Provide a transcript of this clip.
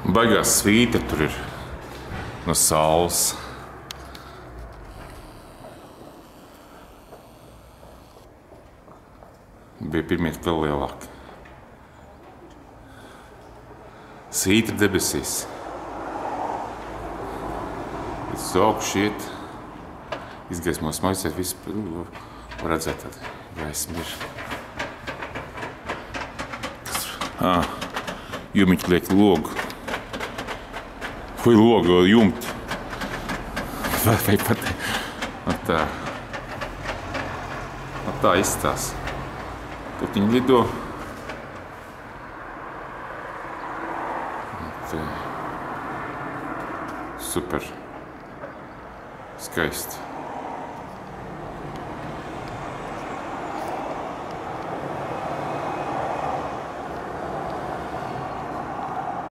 Baigās svīta tur ir no saules. Bija pirmie vēl lielāki. Svītra debesīs. Uz augšu iet, izgaismos maisiet, visu var redzēt tādu gaismu ir. Ah, jumiņš liek logu. Vai logu, jumti. Vai, pat no tā. No tā izstāsta. Tad viņi lido. Super. Skaisti.